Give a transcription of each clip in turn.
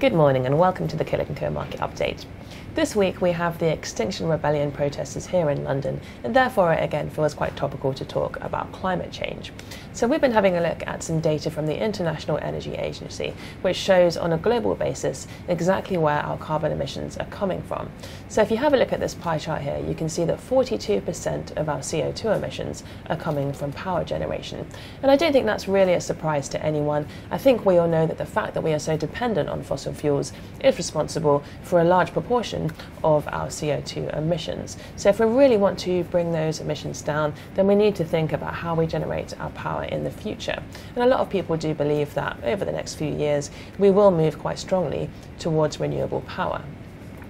Good morning and welcome to the Killik & Co Market Update. This week we have the Extinction Rebellion protesters here in London and therefore it again feels quite topical to talk about climate change. So we've been having a look at some data from the International Energy Agency which shows on a global basis exactly where our carbon emissions are coming from. So if you have a look at this pie chart here you can see that 42% of our CO2 emissions are coming from power generation. And I don't think that's really a surprise to anyone. I think we all know that the fact that we are so dependent on fossil fuels is responsible for a large proportion of our CO2 emissions. So if we really want to bring those emissions down, then we need to think about how we generate our power in the future. And a lot of people do believe that over the next few years, we will move quite strongly towards renewable power.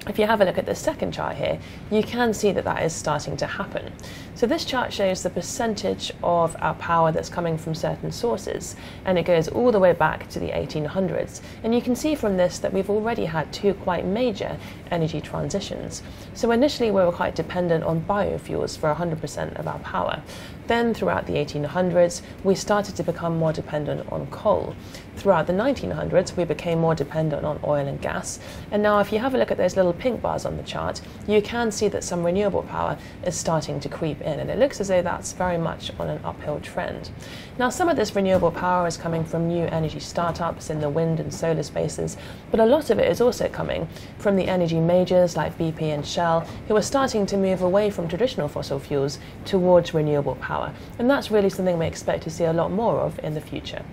If you have a look at the second chart here, you can see that that is starting to happen. So this chart shows the percentage of our power that's coming from certain sources, and it goes all the way back to the 1800s. And you can see from this that we've already had two quite major energy transitions. So initially we were quite dependent on biofuels for 100% of our power. Then throughout the 1800s, we started to become more dependent on coal. Throughout the 1900s, we became more dependent on oil and gas. And now if you have a look at those little pink bars on the chart, you can see that some renewable power is starting to creep in, and it looks as though that's very much on an uphill trend. Now, some of this renewable power is coming from new energy startups in the wind and solar spaces, but a lot of it is also coming from the energy majors like BP and Shell, who are starting to move away from traditional fossil fuels towards renewable power. And that's really something we expect to see a lot more of in the future.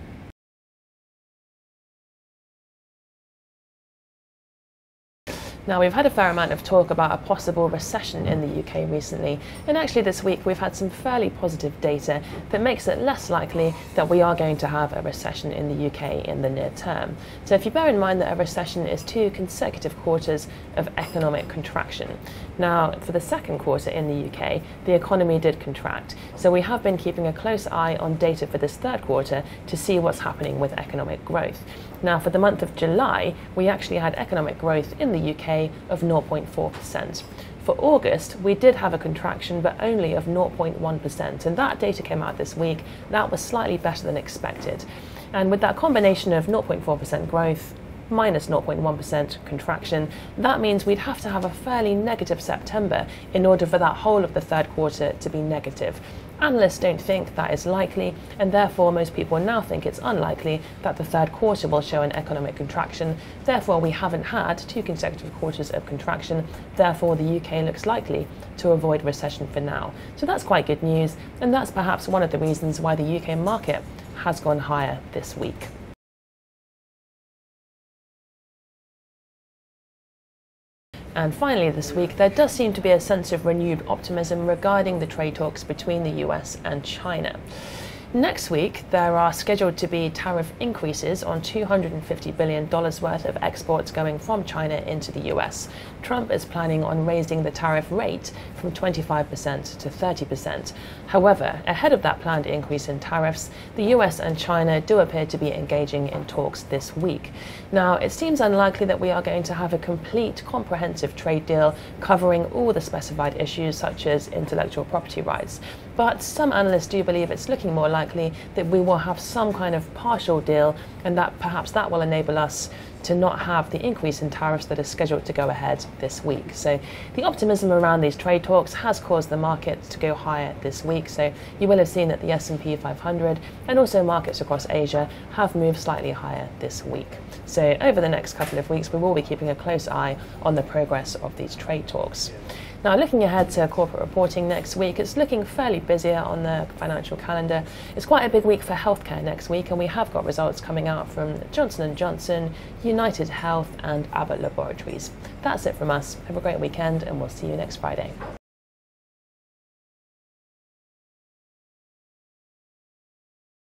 Now, we've had a fair amount of talk about a possible recession in the UK recently, and actually, this week we've had some fairly positive data that makes it less likely that we are going to have a recession in the UK in the near term. So, if you bear in mind that a recession is two consecutive quarters of economic contraction. Now, for the second quarter in the UK, the economy did contract, so we have been keeping a close eye on data for this third quarter to see what's happening with economic growth. Now, for the month of July, we actually had economic growth in the UK of 0.4%. For August, we did have a contraction, but only of 0.1%, and that data came out this week. That was slightly better than expected. And with that combination of 0.4% growth, minus 0.1% contraction, that means we'd have to have a fairly negative September in order for that whole of the third quarter to be negative. Analysts don't think that is likely, and therefore most people now think it's unlikely that the third quarter will show an economic contraction. Therefore, we haven't had two consecutive quarters of contraction. Therefore, the UK looks likely to avoid recession for now. So that's quite good news, and that's perhaps one of the reasons why the UK market has gone higher this week. And finally, this week, there does seem to be a sense of renewed optimism regarding the trade talks between the US and China. Next week, there are scheduled to be tariff increases on $250 billion worth of exports going from China into the US. Trump is planning on raising the tariff rate from 25% to 30%. However, ahead of that planned increase in tariffs, the US and China do appear to be engaging in talks this week. Now, it seems unlikely that we are going to have a complete comprehensive trade deal covering all the specified issues such as intellectual property rights. But some analysts do believe it's looking more likely that we will have some kind of partial deal and that perhaps that will enable us to not have the increase in tariffs that are scheduled to go ahead this week. So the optimism around these trade talks has caused the markets to go higher this week. So you will have seen that the S&P 500 and also markets across Asia have moved slightly higher this week. So over the next couple of weeks we will be keeping a close eye on the progress of these trade talks. Now, looking ahead to corporate reporting next week, it's looking fairly busier on the financial calendar. It's quite a big week for healthcare next week, and we have got results coming out from Johnson & Johnson, United Health, and Abbott Laboratories. That's it from us. Have a great weekend, and we'll see you next Friday.